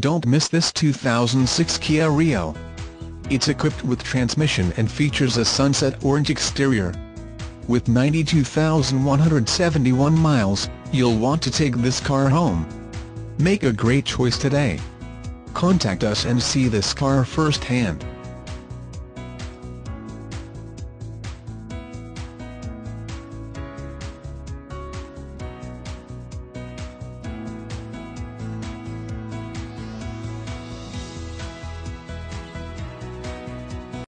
Don't miss this 2006 Kia Rio. It's equipped with transmission and features a sunset orange exterior. With 92,171 miles, you'll want to take this car home. Make a great choice today. Contact us and see this car firsthand.